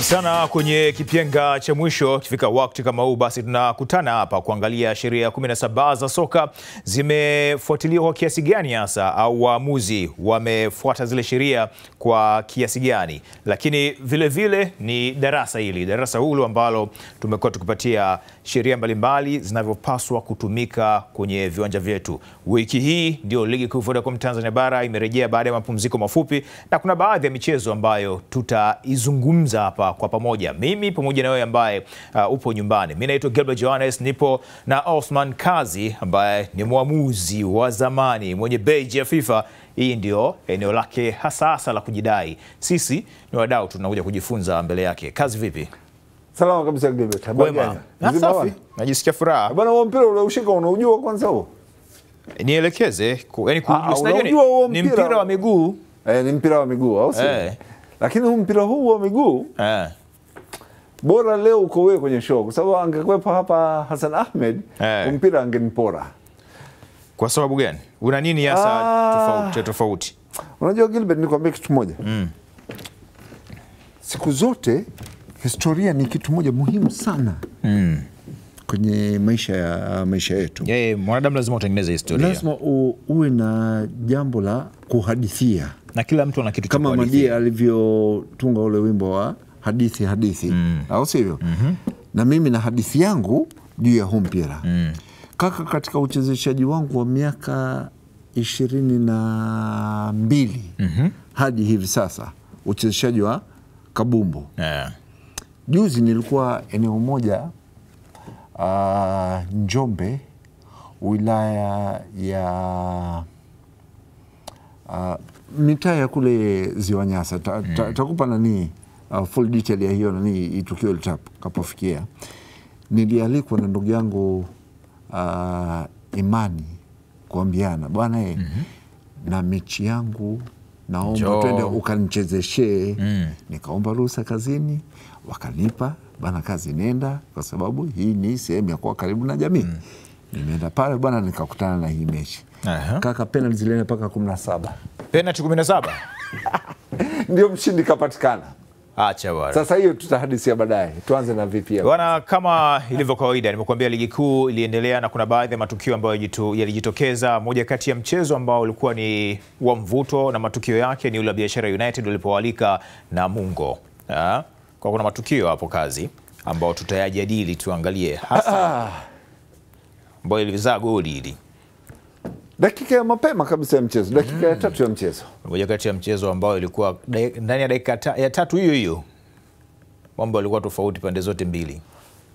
Karibu sana kwenye kipenga cha mwisho. Kifika wakati kama huu, basi tunakutana hapa kuangalia sheria 17 za soka zimefuatiliwa kwa kiasi gani hasa, au waamuzi wamefuata zile sheria kwa kiasi gani. Lakini vile vile ni darasa hili, darasa hulu ambalo tumekuwa tukipatia sheria mbalimbali zinavyopaswa kutumika kwenye viwanja vyetu. Wiki hii ndio ligi kuu Vodacom Tanzania bara imerejea baada ya mapumziko mafupi, na kuna baadhi ya michezo ambayo tutaizungumza hapa kwa pamoja, mimi pamoja na wewe ambaye uh, upo nyumbani. Mi naitwa Gilbert Johannes, nipo na Osman Kazi ambaye ni mwamuzi wa zamani mwenye beji ya FIFA. Hii ndio eneo lake hasa hasa la kujidai. Sisi ni wadau, tunakuja kujifunza mbele yake. Kazi vipi? Salama kabisa Gilbert. Habari gani? Safi, najisikia furaha. Bwana huo mpira ulioushika unaujua kwanza huo? Nielekeze ku- yani ku- Ah, unajua ni- mpira- wa miguu Eh, ni mpira wa miguu au sio? Eh. Lakini huu mpira huu wa miguu eh. bora leo uko wewe kwenye show kwa sababu angekwepa hapa Hassan Ahmed Eh. huu mpira angenipora. Kwa sababu gani? Una nini hasa Ah. tofauti tofauti? Unajua Gilbert, nikwambie kitu moja. Mm. Siku zote historia ni kitu moja muhimu sana mm. kwenye maisha ya maisha yetu. Yeah, yeah, mwanadamu lazima utengeneze historia Lazima uwe na jambo la kuhadithia na kila mtu ana kitu kama. Madie alivyotunga ule wimbo wa hadithi hadithi mm. au sivyo? mm -hmm. Na mimi na hadithi yangu juu ya huu mpira mm. kaka, katika uchezeshaji wangu wa miaka ishirini na mbili mm -hmm. hadi hivi sasa uchezeshaji wa kabumbu. Eh. Juzi nilikuwa eneo moja uh, Njombe, wilaya ya uh, mitaa ya kule Ziwa Nyasa. Ta, ta, takupa nanii uh, full detail ya hiyo nanii tukio litakapofikia. Nilialikwa na ndugu yangu uh, Imani kuambiana bwana mm -hmm. na mechi yangu naomba twende ukanichezeshee. Nikaomba ruhusa kazini, wakanipa bana, kazi nenda, kwa sababu hii ni sehemu ya kuwa karibu na jamii. mm. Nimeenda pale bwana, nikakutana na hii mechi kaka, penalti zilienda mpaka kumi na saba Penalti 17. ndio mshindi kapatikana. Acha bwana. Sasa hiyo tutahadisia baadaye, tuanze na VPL. Bwana, kama ilivyo kawaida, nimekuambia ligi kuu iliendelea na kuna baadhi ya matukio ambayo yalijitokeza. Moja kati ya mchezo ambao ulikuwa ni wa mvuto na matukio yake ni ule wa Biashara United walipoalika Namungo. Ah, Kwa kuna matukio hapo kazi ambao tutayajadili, tuangalie hasa ambayo ilizaa goli hili. Dakika ya mapema kabisa ya mchezo, dakika ya tatu ya mchezo, moja kati ya mchezo ambao ilikuwa ndani ya dakika ta, ya tatu hiyo hiyo mambo yalikuwa tofauti pande zote mbili.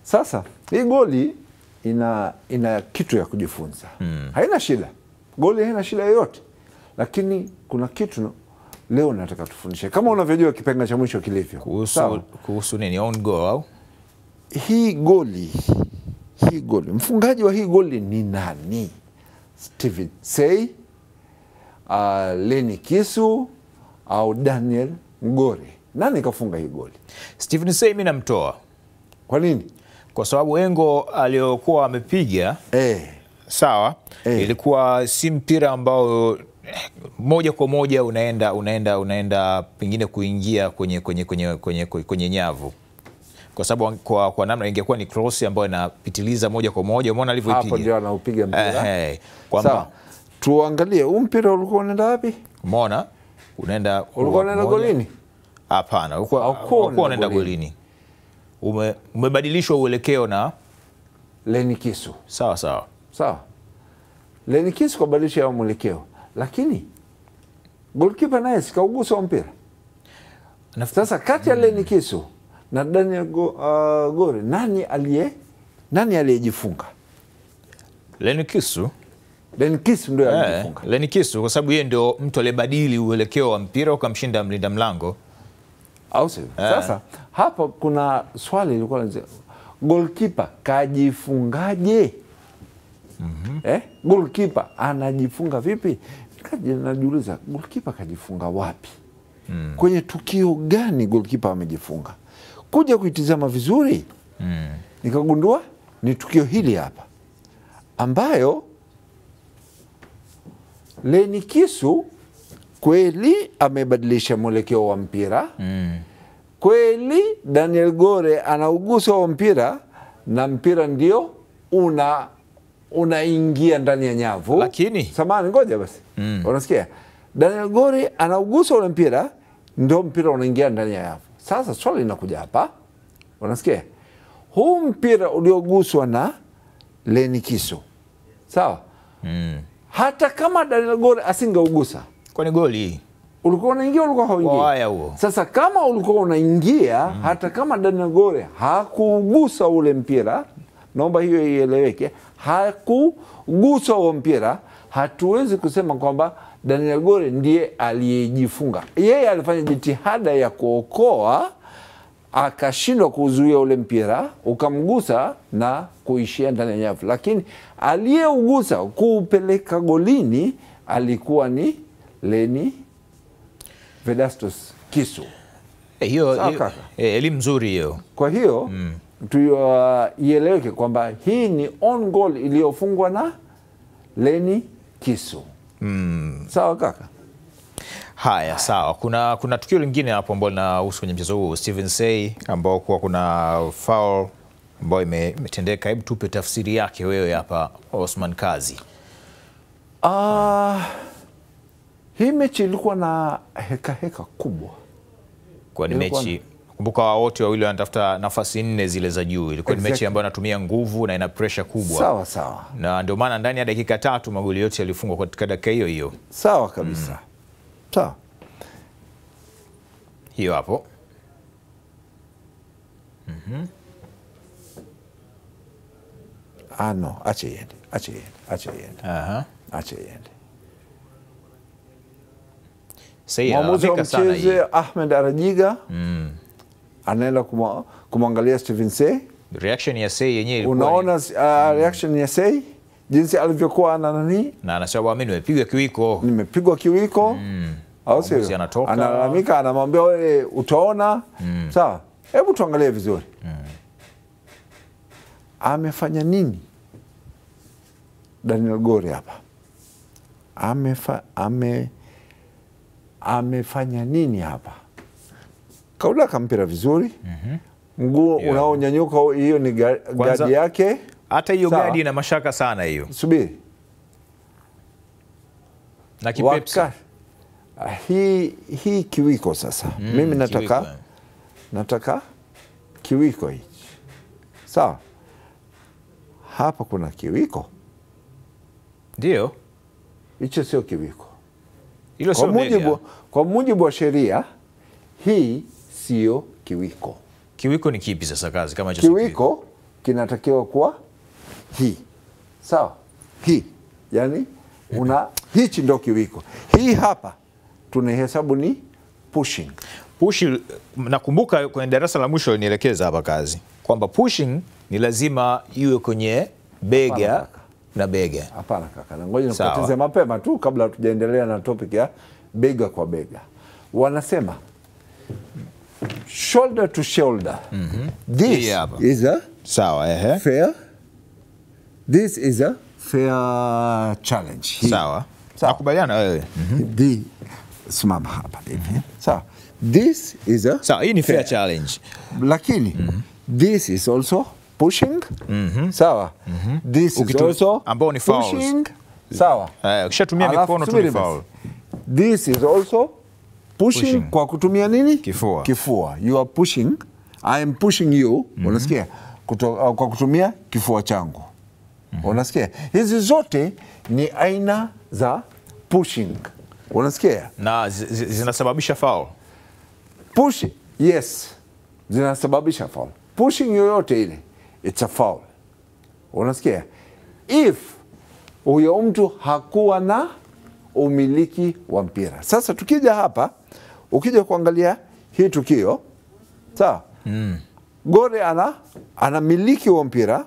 sasa hii goli ina ina kitu ya kujifunza. Haina shida, goli haina shida yoyote, lakini kuna kitu leo nataka tufundishe, kama unavyojua kipenga cha mwisho kilivyo. Kuhusu, kuhusu nini? Own goal au? Hii goli hii goli mfungaji wa hii goli ni nani? Steven Sei, uh, Leni Kisu au Daniel Mgore? Nani kafunga hii goli? Stephen Sey mi namtoa Kwa nini? kwa sababu engo aliyokuwa amepiga Eh, sawa, Eh. ilikuwa si mpira ambao eh, moja kwa moja unaenda unaenda unaenda pengine kuingia kwenye, kwenye, kwenye, kwenye, kwenye, kwenye nyavu kwa sababu kwa, kwa namna ingekuwa ni cross ambayo inapitiliza moja kwa moja. Umeona hapo ndio anaupiga mpira. eh, hey. kwamba tuangalie huu mpira ulikuwa unaenda wapi? umeona unaenda Ulikuwa unaenda golini? Hapana, ulikuwa unaenda golini. Ume, umebadilishwa uelekeo na Leni Kisu, sawa sawa. sawa. Leni Kisu kabadilisha ya mwelekeo, lakini golkipa naye sikaugusa mpira. Sasa kati ya Leni Kisu na Daniel Go, uh, Gore nani aliye nani aliyejifunga? Leni Kisu Leni Kisu ndio eh, aliyejifunga. Leni Kisu kwa sababu yeye ndio mtu aliyebadili uelekeo wa mpira ukamshinda mlinda mlango. au sio? Sasa hapa kuna swali lilikuwa linasema goalkeeper kajifungaje? Eh, goalkeeper anajifunga vipi? Kaja najiuliza goalkeeper kajifunga wapi? mm. Kwenye tukio gani goalkeeper amejifunga? Kuja kuitizama vizuri mm. nikagundua ni tukio hili hapa ambayo Leni Kisu kweli amebadilisha mwelekeo wa mpira mm. kweli Daniel Gore anaugusa wa mpira na mpira ndio una unaingia ndani ya nyavu, Lakini- samani, ngoja basi mm. unasikia, Daniel Gore anaugusa ule mpira ndio mpira unaingia ndani ya nyavu. Sasa swali linakuja hapa, unasikia, huu mpira ulioguswa na Leni Kiso, sawa? Mm. hata kama Daniel Gore asingeugusa. Kwani goli? Ulikuwa unaingia, ulikuwa hauingia huo. Sasa kama ulikuwa unaingia mm. hata kama Daniel Gore hakugusa ule mpira, naomba hiyo ieleweke, hakugusa huo mpira, hatuwezi kusema kwamba Daniel Gore ndiye aliyejifunga. Yeye alifanya jitihada ya kuokoa, akashindwa kuzuia ule mpira, ukamgusa na kuishia ndani ya nyavu, lakini aliyeugusa kuupeleka golini alikuwa ni Leni Vedastus Kisu. Eh, hiyo eh, elimu nzuri hiyo. Kwa hiyo mm, tuieleweke kwamba hii ni on goal iliyofungwa na Leni Kisu. Sawa kaka. Haya, sawa. Kuna kuna tukio lingine hapo ambalo linahusu kwenye mchezo huu Steven Say, ambao kuwa kuna foul ambayo ime- imetendeka. Hebu tupe tafsiri yake wewe hapa, Osman Kazi. Ah, hii mechi ilikuwa na heka heka kubwa. Kwa ni mechi kumbuka, wote wawili wanatafuta nafasi nne zile za juu. Ilikuwa ni mechi ambayo inatumia nguvu na ina presha kubwa, Sawa sawa na ndio maana ndani ya dakika tatu magoli yote yalifungwa katika dakika hiyo hiyo sawa kabisa. Mm. Sawa. hiyo hapo. Ah, no, acha iende, acha iende, acha iende, Aha. Acha iende. Mwamuzi wa mchezo Ahmed Arajiga anaenda kumwa- kumwangalia Steven Sey. Reaction ya Say yenyewe ilikuwa Unaona uh, reaction ya Sey jinsi alivyokuwa ana nani, na anasema mimi nimepigwa kiwiko. nimepigwa kiwiko mm. au sio? anatoka. Analalamika, anamwambia wewe utaona. mm. Sawa, hebu tuangalie vizuri mm. amefanya nini Daniel Gore hapa amefa, ame, amefanya nini hapa? Kaudaka kampira vizuri. Mguu Yeah. unaonyanyuka, hiyo ni ga- Kwanza- gadi yake. Hata hiyo gadi ina mashaka sana hiyo. Subiri. Na kipepsi. Hii, hii kiwiko sasa. Mm, mimi nataka kiwiko. nataka kiwiko hichi. Sawa. Hapa kuna kiwiko. Ndio. Hicho sio kiwiko. Kwa mujibu, kwa mujibu wa sheria hii sio kiwiko. Kiwiko ni kipi sasa kazi? Kama hicho kiwiko. Kinatakiwa kuwa hii. Sawa? Hii. Yani una hichi ndo kiwiko. Hii hapa tunahesabu ni pushing. Pushing, nakumbuka kwenye darasa la mwisho nielekeza hapa kazi kwamba pushing ni lazima iwe kwenye bega na bega. Hapana kaka, na ngoja Sawa. mapema tu kabla tujaendelea na topic ya bega kwa bega. Wanasema shoulder to shoulder. Mm -hmm. This yeah, is a Sawa, ehe. fair. This is a fair challenge. Hii. Sawa. Sawa. Nakubaliana wewe. The, simama hapa hivi. Sawa. This is a Sawa, hii ni fair challenge. lakini mm -hmm. this is also pushing. Mm -hmm. Sawa. Mm -hmm. This is Ukitu- also ambao ni fouls. pushing. Sawa. Eh, ukishatumia Alafu mikono tu ni foul. This is also pushing, Pushing. kwa kutumia nini? Kifua. Kifua. You are pushing. I am pushing you. Mm -hmm. Unasikia? Kuto, uh, kwa kutumia kifua changu. Mm -hmm. Unasikia? Hizi zote ni aina za pushing. Unasikia? Na zi- zi- zinasababisha foul. Push, yes, zinasababisha foul. Pushing yoyote ile, it's a foul. Unasikia? If huyo mtu hakuwa na umiliki wa mpira. Sasa tukija hapa, ukija kuangalia hii tukio, sawa? mm. Gore ana anamiliki wa mpira,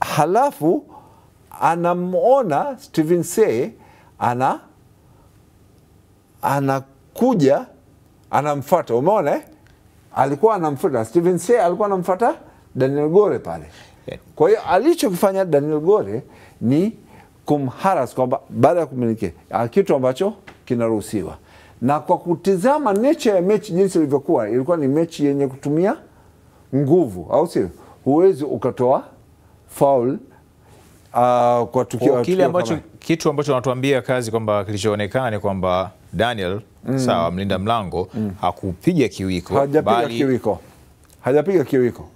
halafu anamwona Steven Sey ana anakuja anamfata. Umeona eh? alikuwa anamfuata Steven Sey, alikuwa anamfata Daniel Gore pale. Kwa hiyo alichokifanya Daniel Gore ni kumharas kwamba baada ya kumiliki ah, kitu ambacho kinaruhusiwa, na kwa kutizama nature ya mechi jinsi ilivyokuwa, ilikuwa ni mechi yenye kutumia nguvu, au sio? Huwezi ukatoa faul uh, kwa tukio, Kwa kile ambacho kama- kitu ambacho wanatuambia kazi kwamba kilichoonekana ni kwamba Daniel mm. sawa, mlinda mlango mm. hakupiga kiwiko hajapiga bali kiwiko, hajapiga kiwiko.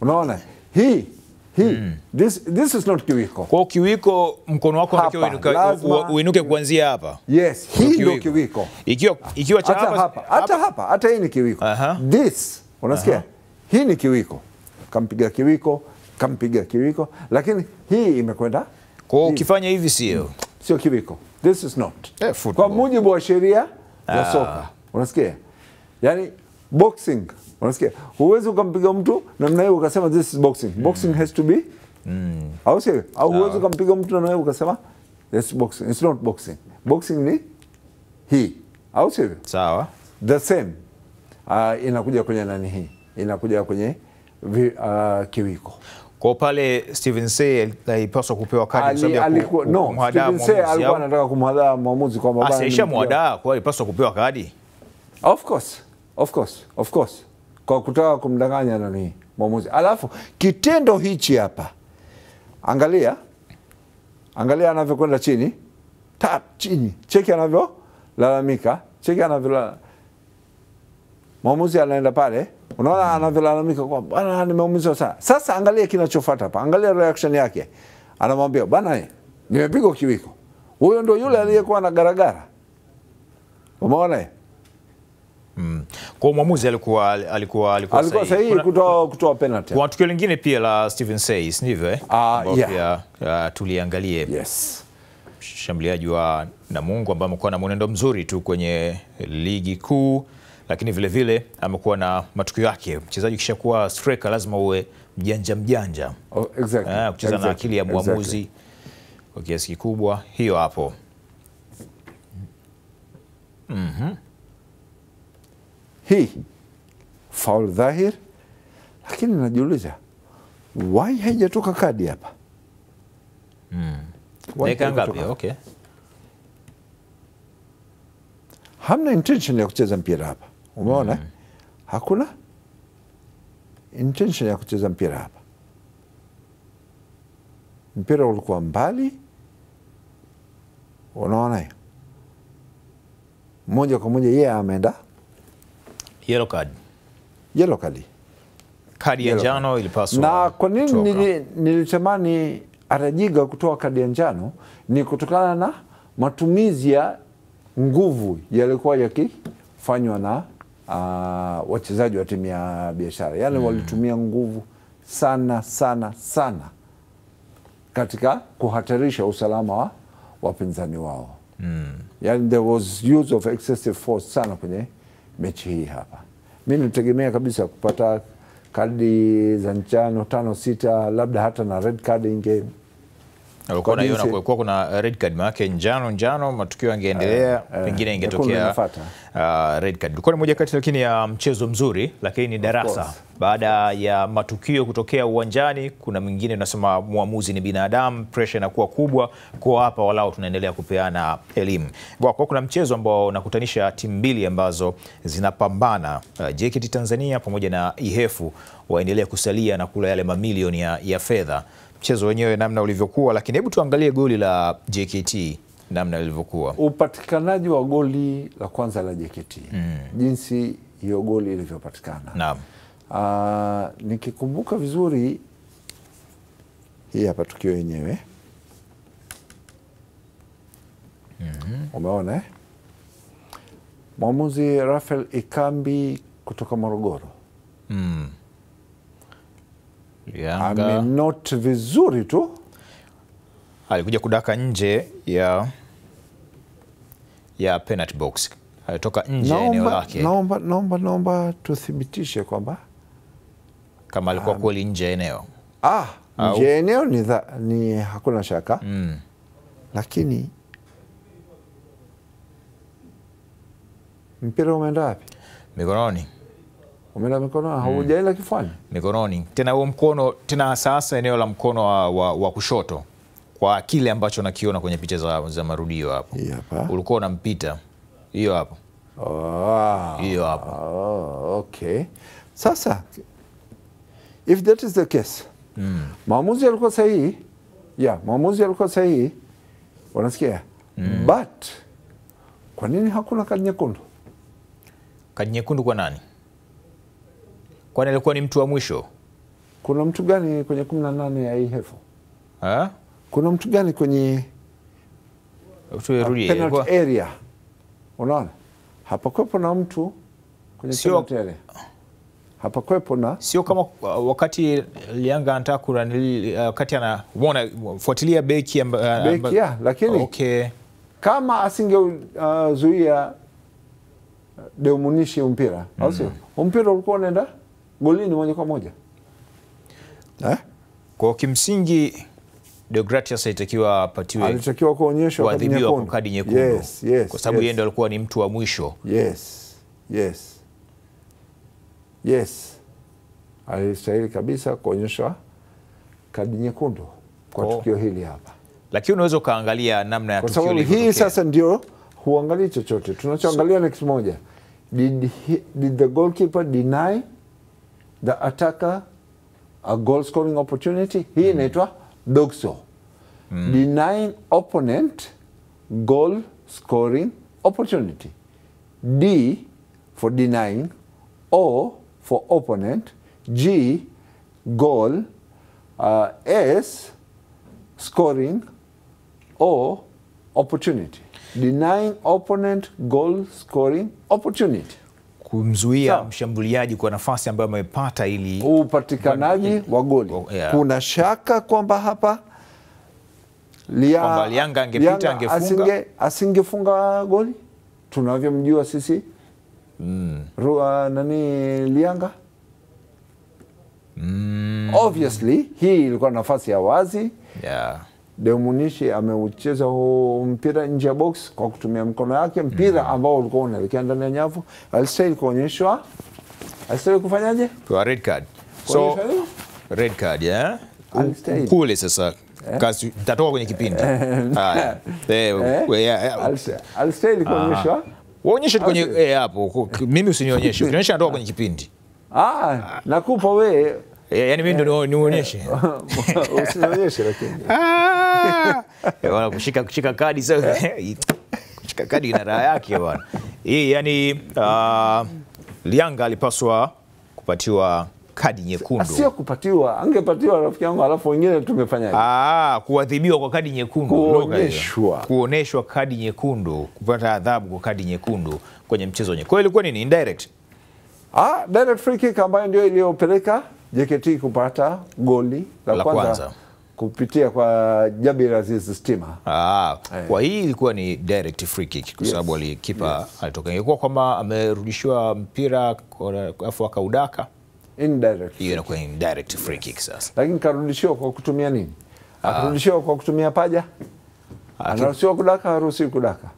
Unaona hii hii this, this is not kiwiko. kwa kiwiko mkono wako Hapa, unatakiwa uinuka- lazima- u- uinuke kuanzia hapa. Yes, hii ndio kiwiko. Ikiwa ikiwa cha hata hapa, hata hapa, hata hii ni kiwiko. Uh -huh. This unasikia, Uh -huh. hii ni kiwiko, kampiga kiwiko, kampiga kiwiko, lakini hii imekwenda kwa ukifanya hivi sio sio kiwiko. This is not Eh, football. kwa mujibu wa sheria ya Ah. soka, unasikia, yani boxing, unasikia, huwezi ukampiga mtu namna hiyo ukasema this is boxing. Boxing has to be mm. au sio? Au huwezi ukampiga mtu namna hiyo ukasema this is boxing. It's not boxing. Boxing ni hii, au sio? sawa. the same uh, inakuja kwenye nani hii inakuja kwenye vi, uh, kiwiko Kwa pale Steven Say alipaswa kupewa kadi kwa sababu Ali- ku- no, Steven Say alikuwa anataka kumhadaa mwamuzi kwamba bana, nimempiga- mwadaa kwa alipaswa kupewa kadi. of course of course of course. Kwa kutaka kumdanganya nani? Mwamuzi. Alafu kitendo hichi hapa. Angalia. Angalia anavyokwenda chini. Tap chini. Cheki anavyolalamika. Cheki anavyo mwamuzi anaenda pale. Unaona anavyolalamika kwa bana nimeumizwa sana. Sasa angalia kinachofuata hapa. Angalia reaction yake. Anamwambia bana eh, nimepigwa kiwiko. Huyo ndo yule aliyekuwa na garagara. Umeona eh? Kwa mwamuzi alikuwa alikuwa alikuwa, alikuwa sahihi kutoa, kutoa penalty. Kuna tukio lingine pia la Steven Say, ndivyo eh? Ah, yeah. pia uh, tuliangalie Yes. mshambuliaji wa Namungo ambaye amekuwa na mwenendo mzuri tu kwenye ligi kuu, lakini vile vile amekuwa na matukio yake. Mchezaji ukishakuwa striker lazima uwe mjanja mjanja, Oh, exactly. Ah, kucheza na akili ya mwamuzi Exactly. kwa kiasi kikubwa. Hiyo hapo Hii faul dhahir, lakini najiuliza wai haijatoka kadi hapa? Haijatoka? Okay. Hamna intention ya kucheza mpira hapa, umeona? mm. Hakuna intention ya kucheza mpira hapa. Mpira ulikuwa mbali, unaona moja kwa moja yeye ameenda Yellow card. yellow card. Kadi ya njano ilipaswa na kwa nini nili, nilitamani Arajiga kutoa kadi ya njano ni kutokana na matumizi ya nguvu yalikuwa yakifanywa na uh, wachezaji wa timu ya biashara yaani walitumia nguvu sana sana sana katika kuhatarisha usalama wa wapinzani wao mm. yani there was use of excessive force sana kwenye mechi hii hapa. Mi nilitegemea kabisa kupata kadi za njano tano sita labda hata na red card in Ulikuwa Unaiona jinsi- kulikuwa kuna red card maanake njano njano, matukio yangeendelea, eh, pengine ingetokea uh, red card. Ilikuwa ni moja kati lakini ya mchezo mzuri, lakini ni darasa. Baada ya matukio kutokea uwanjani, kuna mwingine unasema mwamuzi ni binadamu, pressure inakuwa kubwa, kwa hapa walau tunaendelea kupeana elimu. Kwa kwa kuna mchezo ambao unakutanisha timu mbili ambazo zinapambana, uh, JKT Tanzania pamoja na Ihefu waendelea kusalia na kula yale mamilioni ya, ya fedha mchezo wenyewe namna ulivyokuwa, lakini hebu tuangalie goli la JKT namna ilivyokuwa upatikanaji wa goli la kwanza la JKT mm. jinsi hiyo goli ilivyopatikana. Naam, Uh, nikikumbuka vizuri hii hapa tukio yenyewe. Umeona eh? mwamuzi Rafael Ikambi kutoka Morogoro Yanga. Amenot vizuri tu. Alikuja kudaka nje ya ya penalty box, alitoka nje ya eneo lake. naomba, naomba, naomba tuthibitishe kwamba kama alikuwa kweli nje ya eneo. ah, nje ya eneo ni, dha, ni hakuna shaka. Mm. lakini mpira umeenda wapi? Mikononi, Umeenda mikono, haujaenda kifuani. mikononi tena huo mkono tena, sasa eneo la mkono wa, wa, wa kushoto, kwa kile ambacho nakiona kwenye picha za, za marudio hapo, ulikuwa unampita hiyo hapo hiyo Oh. hiyo hapo. Oh, okay. Sasa if that is the case mm. maamuzi yalikuwa sahihi yeah, maamuzi yalikuwa sahihi wanasikia mm. but kwa nini hakuna kadi nyekundu Kadi nyekundu kwa nani? Kwani alikuwa ni mtu wa mwisho kuna mtu gani kwenye kumi na nane ya hii hefu ha? kuna mtu gani kwenye penalty area unaona hapakwepo na mtu kwenye Sio- penalty area hapakwepo na sio kama uh, wakati Lianga anataka kuranili uh, wakati anaona fuatilia beki amba, uh, Beki, amba- yeah, lakini- okay. kama asingezuia uh, Demunishi mpira mm. au sio? Mpira ulikuwa unaenda golini moja kwa moja eh? Kwa kimsingi Deogratias alitakiwa apatiwe Alitakiwa kuonyeshwa kadi kuadhibiwa kwa kadi nyekundu Yes, yes, kwa sababu yeye yes. ndo alikuwa ni mtu wa mwisho. Yes, yes, yes, alistahili kabisa kuonyeshwa kadi nyekundu kwa Oh. tukio hili hapa, Lakini unaweza ukaangalia namna ya kwa tukio sababu hii sasa ndio huangalii chochote. Tunachoangalia ni kitu moja, did, he, did the goalkeeper deny the attacker a goal scoring opportunity? Hii inaitwa DOGSO, denying opponent goal scoring opportunity. D for denying, O for opponent, G goal, uh, S scoring, O opportunity. Denying opponent goal scoring opportunity. Kumzuia mshambuliaji kwa nafasi ambayo amepata ili Upatikanaji wa goli. Oh, yeah. Kuna shaka kwamba hapa Lia- Lianga angepita, angefunga? asinge, asingefunga goli tunavyomjua sisi mm. Rua, nani Lianga mm. Obviously hii ilikuwa nafasi ya wazi. yeah. Demunishi ameucheza huu mpira nje ya box kwa kutumia mkono yake, mpira ambao ulikuwa unaelekea ndani ya nyavu. Alistahili kuonyeshwa, alistahili kufanyaje? Kwa red card. So red card yeah. Kule sasa kasi tatoka kwenye kipindi. Eh, Eh? Alistahili kuonyeshwa. Waonyeshe kwenye eh, hapo. Mimi usinionyeshe. Ukinionyesha natoka kwenye kipindi. Ah, nakupa wewe Eh, Yaani mimi ndio nionyeshe. usinionyeshe, lakini Ah! Eh, bwana, kushika kushika kadi sasa. kushika kadi ina raha yake bwana. Hii yani uh, Lianga alipaswa kupatiwa kadi nyekundu. sio kupatiwa, angepatiwa rafiki yangu, alafu wengine tumefanyaje? Ah, kuadhibiwa kwa kadi nyekundu. kuoneshwa. Kuonyeshwa kadi nyekundu, kupata adhabu kwa kadi nyekundu kwenye mchezo wenyewe. Kwa hiyo ilikuwa nini? Indirect. Ah, direct free kick ambayo ndio iliyopeleka JKT kupata goli la, La kwanza, kwanza. Kupitia kwa Jabir Aziz Stima. Ah, kwa hii ilikuwa ni direct free kick kwa sababu yes. alikipa yes. alitoka. Ingekuwa kwamba amerudishiwa mpira alafu akaudaka, Indirect. hiyo inakuwa indirect direct free kick sasa. Lakini karudishiwa kwa kutumia nini? Akarudishiwa kwa kutumia paja. Anaruhusiwa kudaka, haruhusiwi kudaka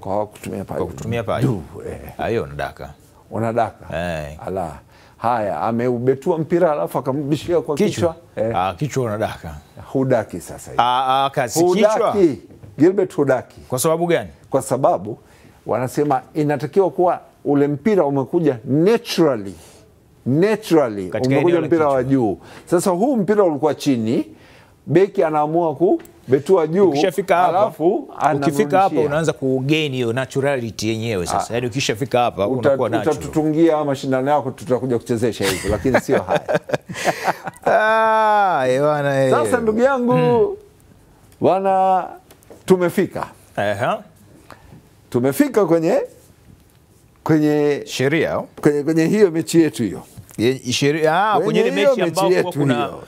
kwa kutumia paja. Kwa kutumia paja. Du, eh, Ah, hiyo nadaka. unadaka Eh. ala. Haya, ameubetua mpira alafu akamrudishia kwa kichwa, Kichwa. Eh, Ah, kichwa unadaka. hudaki sasa hivi. Ah, ah, kasi kichwa. Gilbert hudaki Kwa sababu gani? kwa sababu wanasema inatakiwa kuwa ule mpira umekuja naturally naturally umekuja mpira wa juu. Sasa huu mpira ulikuwa chini, beki anaamua kubetua juu, Ukishafika hapa, ukifika hapa unaanza kugeni hiyo naturality yenyewe sasa. Yani ukishafika hapa unakuwa natural. utatutungia mashindano yako, tutakuja kuchezesha hivyo, lakini sio haya. Ah, eh, bwana, eh. Sasa ndugu yangu bwana, tumefika Aha. tumefika kwenye kwenye Sheria kwenye, kwenye hiyo mechi yetu hiyo sheria ah, Kwenye kwenye mechi ambayo kuna hiyo.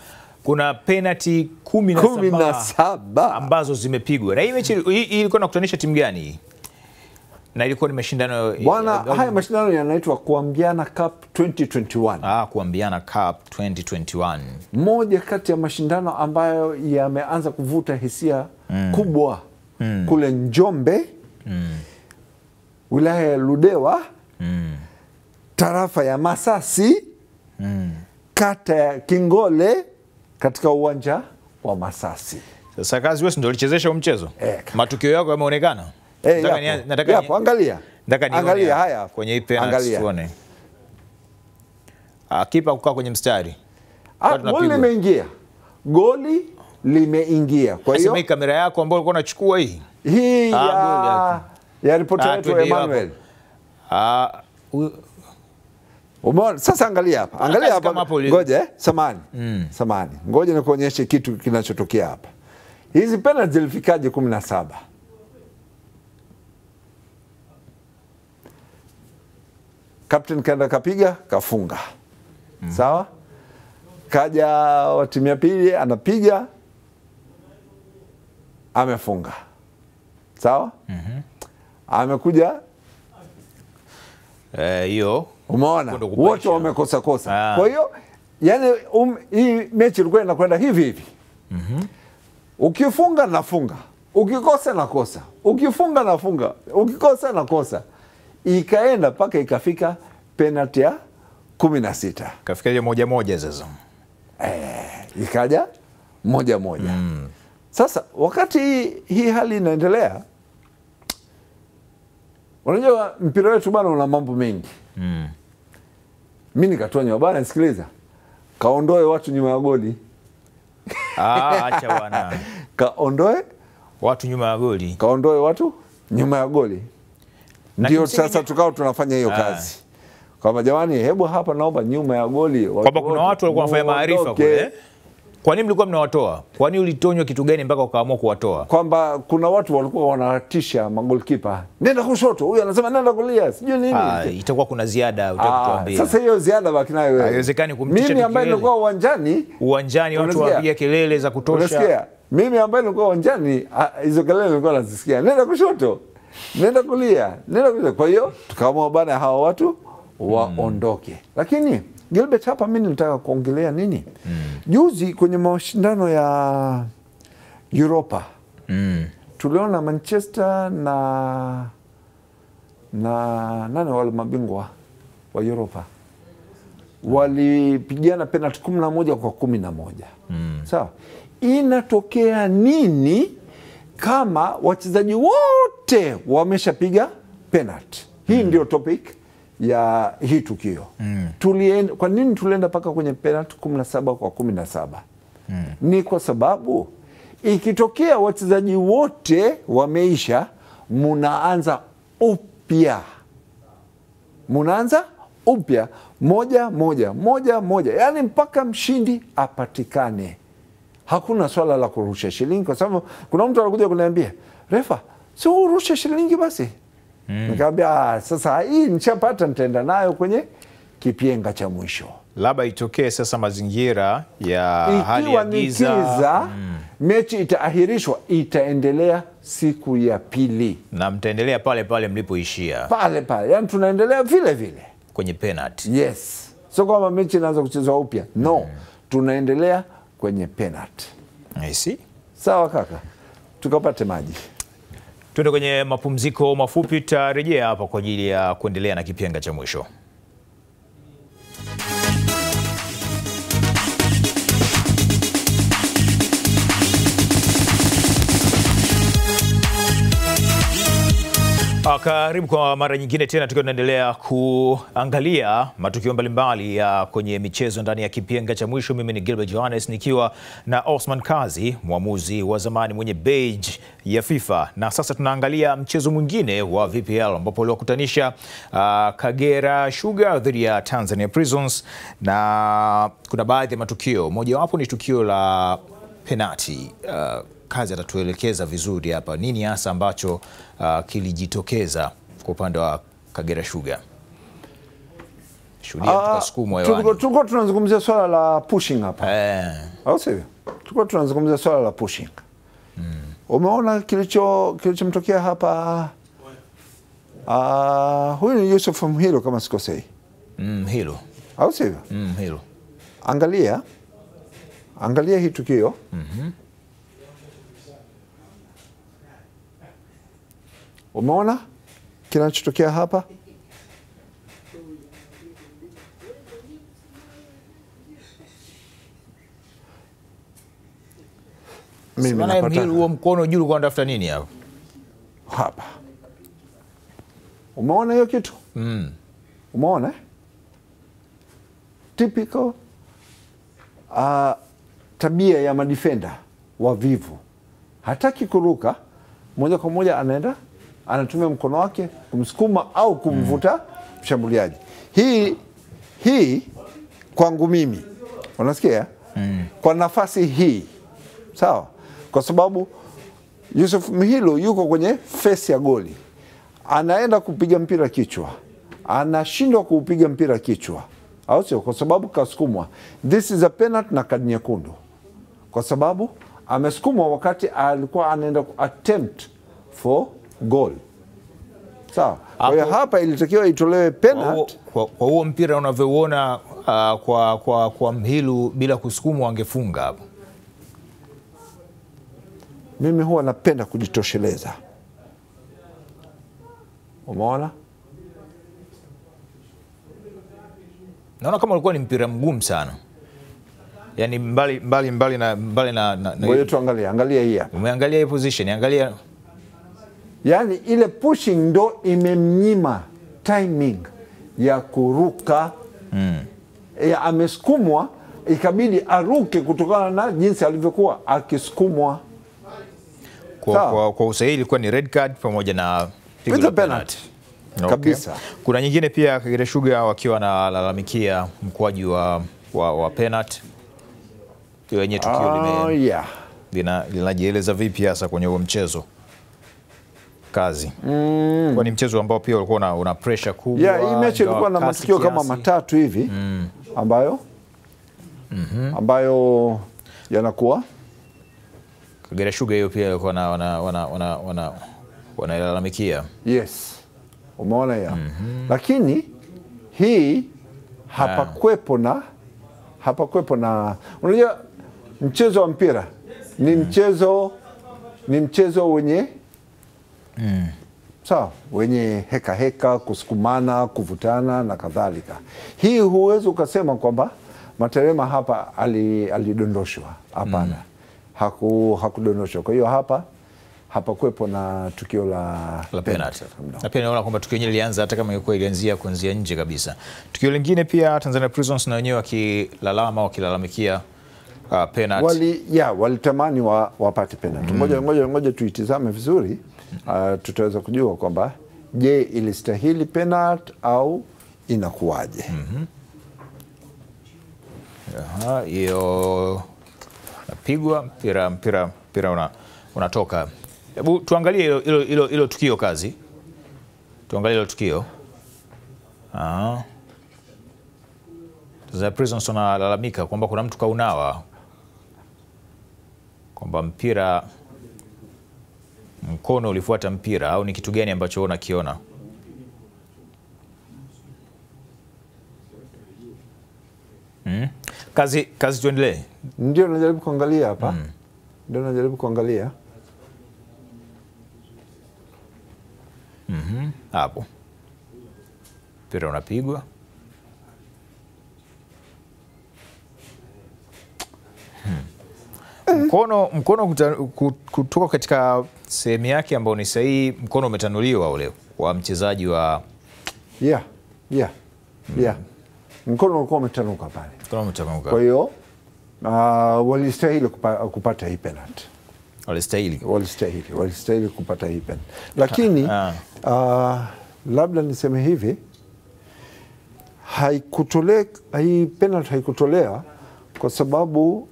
Kuna penati kumi na saba ambazo zimepigwa na hii mechi ilikuwa nakutanisha timu gani hii? na ilikuwa ni mashindano bwana. Haya mashindano yanaitwa Kuambiana Cup 2021, ah, kuambiana Cup 2021 moja kati ya mashindano ambayo yameanza kuvuta hisia mm. kubwa mm. kule Njombe, mm. wilaya ya Ludewa, mm. tarafa ya Masasi, mm. kata ya Kingole, katika uwanja wa Masasi. Sasa kazi wewe ndio ulichezesha mchezo e, matukio yako yameonekana E, Nataka yapo, nia- nataka yapo, nia- angalia Nataka ni Angalia haya kwenye ipe penalty Angalia. tuone. Ah, kipa kukaa kwenye mstari. Ah, goli limeingia, goli limeingia. Kwa hiyo Nasema hii kamera yako ambayo ulikuwa unachukua hii. hii Ah, ya, ya ripota yetu wetu Emmanuel Ah, Umeona? Sasa angalia hapa, angalia hapa, ngoja eh, samani samani, ngoja nikuonyeshe kitu kinachotokea hapa. Hizi penalty zilifikaje kumi na saba? Captain kaenda kapiga kafunga, mm. sawa. Kaja wa timu ya pili anapiga amefunga, sawa. Amekuja eh, hiyo Umeona, wote wamekosa kosa. Ah. Kwa hiyo yani, um, hii mechi ilikuwa inakwenda hivi hivi. Ukifunga nafunga, ukikosa nakosa, ukifunga nafunga, ukikosa nakosa, ikaenda mpaka ikafika penalti ya kumi na sita kafikia moja moja sasa. ikaja moja moja. mm. Sasa wakati hii, hii hali inaendelea, unajua mpira wetu bana una mambo mengi Mm. mi nikatonywa bana, sikiliza, kaondoe watu nyuma ya goli, Ah, acha bwana. kaondoe Watu nyuma ya goli. kaondoe watu nyuma ya goli. Ndio sasa tukao tunafanya hiyo Ah. kazi kwamba jamani, hebu hapa naomba nyuma ya goli Kwamba kuna watu walikuwa wanafanya maarifa kule. Kwa nini mlikuwa mnawatoa? Kwa nini ulitonywa kitu gani mpaka ukaamua kuwatoa? kwamba kuna watu walikuwa wanatisha magolkipa, nenda kushoto, huyu anasema nenda kulia, sijui nini. Ah, itakuwa kuna ziada utakutuambia. Ah, sasa hiyo ziada baki nayo wewe. Haiwezekani kumtisha Mimi ambaye nilikuwa uwanjani Uwanjani watu wapiga kelele za kutosha. Unasikia? Mimi ambaye nilikuwa uwanjani ah, hizo kelele nilikuwa nazisikia, nenda kushoto, nenda kulia, nenda kulia. Kwa hiyo tukaamua bana, hawa watu waondoke. Lakini Gilbert, hapa mi nilitaka kuongelea nini? Juzi kwenye mashindano ya Europa Mm. tuliona Manchester na na nani wale mabingwa wa Europa walipigana penalti kumi na moja kwa kumi na moja sawa. Inatokea nini kama wachezaji wote wameshapiga penalti? Hii mm. ndio topic ya hii tukio mm. Tulienda, kwa nini tulienda mpaka kwenye penalti kumi na saba kwa kumi na saba Ni kwa sababu ikitokea wachezaji wote wameisha, munaanza upya munaanza upya moja moja moja moja, yaani mpaka mshindi apatikane. Hakuna swala la kurusha shilingi, kwa sababu kuna mtu anakuja kuniambia refa, si urushe shilingi basi. Nikamwambia "Ah, sasa hii nishapata, nitaenda nayo kwenye kipienga cha mwisho. Labda itokee sasa mazingira ya hali ya giza giza mm. mechi itaahirishwa, itaendelea siku ya pili na mtaendelea pale pale mlipoishia pale pale, yani tunaendelea vile vile. kwenye penalty. Yes, sio kwamba mechi inaanza kuchezwa upya, no, mm. tunaendelea kwenye penalty. I see. Sawa kaka, tukapate maji. Tuende kwenye mapumziko mafupi, tutarejea hapa kwa ajili ya kuendelea na kipenga cha mwisho. Karibu kwa mara nyingine tena tukiwa tunaendelea kuangalia matukio mbalimbali ya kwenye michezo ndani ya kipenga cha mwisho. Mimi ni Gilbert Johannes nikiwa na Osman Kazi, mwamuzi wa zamani mwenye beji ya FIFA, na sasa tunaangalia mchezo mwingine wa VPL ambapo uliwakutanisha uh, Kagera Sugar dhidi ya Tanzania Prisons, na kuna baadhi ya matukio, mojawapo ni tukio la penati. Uh, kazi atatuelekeza vizuri hapa nini hasa ambacho uh, kilijitokeza kwa upande wa Kagera Sugar. Ah, tulikuwa tulikuwa tunazungumzia swala la pushing hapa, Eh, au sivyo? Tulikuwa tunazungumzia swala la pushing. mm. Umeona kilicho kilichomtokea hapa. Ah, huyu ni Yusuf Mhilo kama sikosei, mm, hilo au sivyo? mm, hilo Angalia, angalia hii tukio Umeona kinachotokea hapa? Mimi napata huo mkono juu ulikuwa unatafuta nini hapo? hapa Umeona hiyo kitu? Mm. Umeona typical uh, tabia ya madifenda wavivu, hataki kuruka moja kwa moja, anaenda anatumia mkono wake kumsukuma au kumvuta mshambuliaji. Hii hii kwangu mimi, unasikia mm. kwa nafasi hii sawa, kwa sababu Yusuf Mhilo yuko kwenye fesi ya goli, anaenda kupiga mpira kichwa, anashindwa kuupiga mpira kichwa, au sio? Kwa sababu kasukumwa. This is a penalty na kadi nyekundu, kwa sababu amesukumwa wakati alikuwa anaenda attempt for goal. Sawa. Kwa hiyo hapa ilitakiwa itolewe penalty. kwa huo mpira unavyouona uh, kwa, kwa, kwa Mhilu bila kusukumwa angefunga hapo. Mimi huwa napenda kujitosheleza, umeona. Naona kama ulikuwa ni mpira mgumu sana, yaani mbali, mbali, mbali na, mbali na, na, na Ngoja tuangalie, angalia hii hapa. umeangalia hii position, angalia Yaani ile pushing ndo imemnyima timing ya kuruka mm. E, amesukumwa ikabidi aruke kutokana na jinsi alivyokuwa akisukumwa. kwa, kwa, kwa usahihi ilikuwa ni red card pamoja na pigo With penalty. Okay. Kabisa. Kuna nyingine pia Kagera Sugar wakiwa wanalalamikia mkwaju wa, wa, wa penalty wenye tukio Ah, lime- yeah. lina- linajieleza vipi hasa kwenye huo mchezo kazi. Mm. kwa ni mchezo ambao pia ulikuwa una, una pressure kubwa Yeah, hii mechi ilikuwa na matukio kama matatu hivi. Mm. ambayo? Mm -hmm. ambayo yanakuwa? Kagera Sugar hiyo pia ilikuwa wana- wana- wana- wana- wana- wanailalamikia. Yes, umeona ya. Lakini hii hapakwepo na hapakwepo na unajua, mchezo wa mpira ni mchezo ni mchezo wenye sawa, wenye heka heka, kusukumana, kuvutana na kadhalika. Hii huwezi ukasema kwamba Materema hapa alidondoshwa, ali- hapana, mm. haku hakudondoshwa. Kwa hiyo hapa hapakuwepo na tukio la, la penalty. Na pia naona kwamba tukio lenyewe lilianza hata kama ilikuwa ilianzia kuanzia nje kabisa. Tukio lingine pia Tanzania Prisons na wenyewe wakilalama wakilalamikia uh, penalty. Wali, ya, walitamani wa, wapate penalty. Ngoja ngoja ngoja tuitizame vizuri uh, tutaweza kujua kwamba je, ilistahili penalti au inakuwaje? Aha, hiyo napigwa mpira mpira mpira una, unatoka. Hebu tuangalie hilo- tukio kazi, tuangalie hilo tukio. Prisons kwamba kuna mtu kaunawa, kwamba mpira mkono ulifuata mpira, au ni kitu gani ambacho wewe unakiona? Mm. Kazi, kazi tuendelee. Ndio najaribu kuangalia hapa, mm. ndio najaribu kuangalia hapo mpira unapigwa Hmm. mkono mkono kuta- kutoka katika sehemu yake ambayo ni sahihi, mkono umetanuliwa ule wa mchezaji wa yeah, yeah, yeah. Mkono ulikuwa umetanuka pale, mkono umetanuka. kwa hiyo uh, walistahili kupa, kupata hii penalty. walistahili walistahili walistahili kupata hii penalti, lakini uh, uh, labda niseme hivi haikutole hii penalty haikutolewa kwa sababu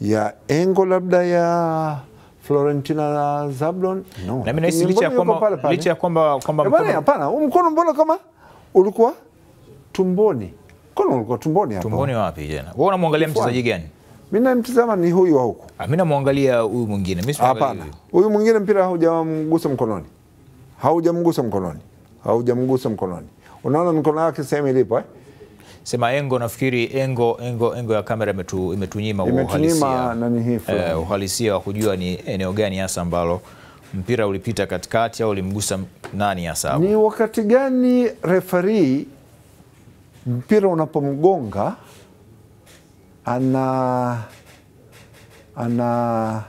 ya engo labda ya Florentina Zablon no. na mimi nahisi licha ya kwamba licha ya kwamba kwamba Eh, mkono- hapana huu mkono mbona kama ulikuwa tumboni mkono ulikuwa tumboni hapo tumboni wapi jana? Wewe unamwangalia mchezaji gani? mimi namtizama ni huyu wa huku Ah, mimi namwangalia huyu mwingine. Mimi Hapana, huyu. huyu mwingine mpira haujamgusa mkononi, haujamgusa mkononi, haujamgusa mkononi. Unaona mikono yake sehemu ilipo eh? Sema engo, nafikiri engo engo engo ya kamera imetu, imetunyima uhalisia. nani eh, uhalisia wa kujua ni eneo gani hasa ambalo mpira ulipita katikati au ulimgusa nani hasa. Ni wakati gani refari mpira unapomgonga ana ana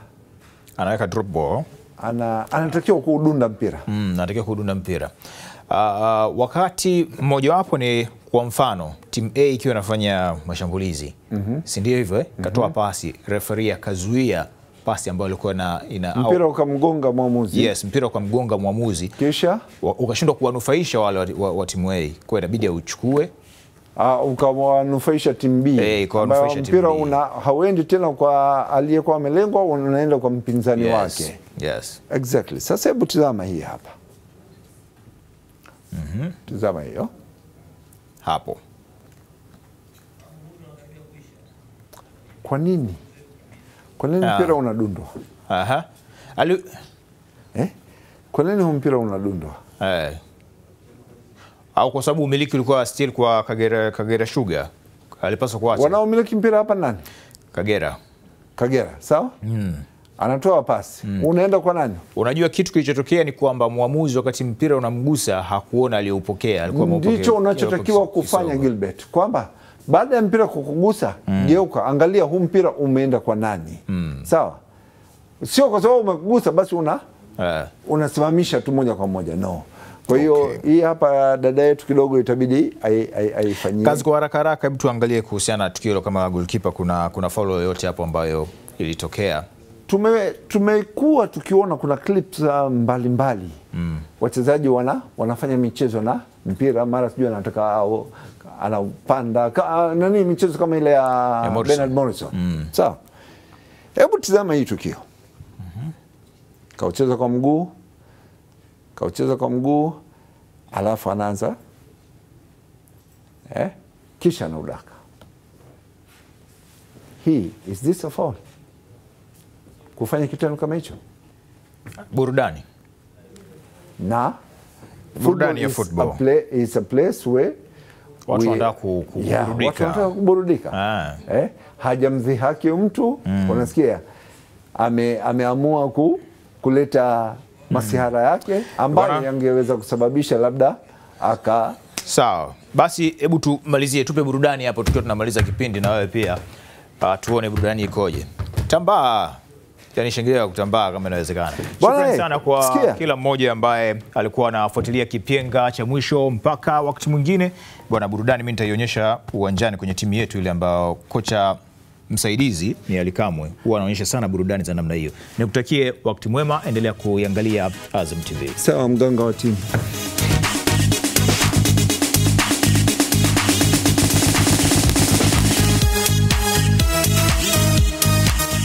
Anaweka drop ball. ana anatakiwa kuudunda mpira Mm, anatakiwa kudunda mpira. uh, wakati mmojawapo ni kwa mfano timu A ikiwa inafanya mashambulizi mm -hmm. si ndio hivyo eh? Katoa mm -hmm. pasi, referi akazuia pasi ambayo ilikuwa na ina mpira ukamgonga mwamuzi yes, mpira ukamgonga mgonga mwamuzi kisha ukashindwa kuwanufaisha wale wa, wa, wa timu A, kwa inabidi auchukue uh, ukawanufaisha timu B Eh, ambayo timu mpira una hauendi tena kwa aliyekuwa amelengwa, unaenda kwa mpinzani yes. wake. Yes. Exactly. Sasa hebu tizama hii hapa. Tizama hiyo. Hapo Kwa nini? Kwa nini Ah. mpira unadundwa? Aha. Ali, Eh? Kwa nini huu mpira unadundwa? eh. au kwa sababu umiliki ulikuwa still kwa Kagera, Kagera Sugar alipaswa kuacha Wanaomiliki mpira hapa nani? Kagera. Kagera, sawa? Anatoa pasi. mm. Unaenda kwa nani? Unajua kitu kilichotokea ni kwamba mwamuzi wakati mpira unamgusa hakuona aliyoupokea, Ndicho unachotakiwa kufanya Gilbert, kwamba baada ya mpira kukugusa, mm. geuka, angalia huu mpira umeenda kwa nani. mm. Sawa? Sio kwa sababu umekugusa basi una yeah. unasimamisha tu moja kwa moja no. Kwa hiyo Okay. hii hapa dada yetu kidogo itabidi ai- ai- aifanyie Kazi kwa haraka haraka, hebu tuangalie kuhusiana na tukio kama goalkeeper kuna kuna foul yoyote hapo ambayo ilitokea. Tume tumekuwa tukiona kuna clips mbalimbali. Wachezaji wana, wanafanya michezo na mpira mara sijui anataka anapanda ka, nani michezo kama ile ya, Morrison. Bernard Morrison. Mm. sawa. Hebu tizama hii tukio. Kaucheza kwa mguu kaucheza kwa mguu alafu anaanza eh? kisha anaudaka. Hii is this a foul kufanya kitendo kama hicho Burudani na Burudani ya is football. a play, is a place where Watu wanataka ku- ku- Yeah, kuburudika. watu wanataka kuburudika Ah. eh, hajamdhihaki mtu mm. unasikia ame, ameamua ku, kuleta masihara yake ambayo yangeweza kusababisha labda aka Sawa, basi hebu tumalizie, tupe burudani hapo tukiwa tunamaliza kipindi, na wewe pia uh, tuone burudani ikoje. Tambaa, yani shangilia kutambaa kama inawezekana. Shukrani sana kwa sikia. kila mmoja ambaye alikuwa anafuatilia kipenga cha mwisho mpaka wakati mwingine. Bwana, burudani mimi nitaionyesha uwanjani kwenye timu yetu ile ambao kocha msaidizi ni Ali Kamwe huwa anaonyesha sana burudani za namna hiyo. Nikutakie wakati mwema, endelea kuiangalia Azam TV. sawa mganga wa timu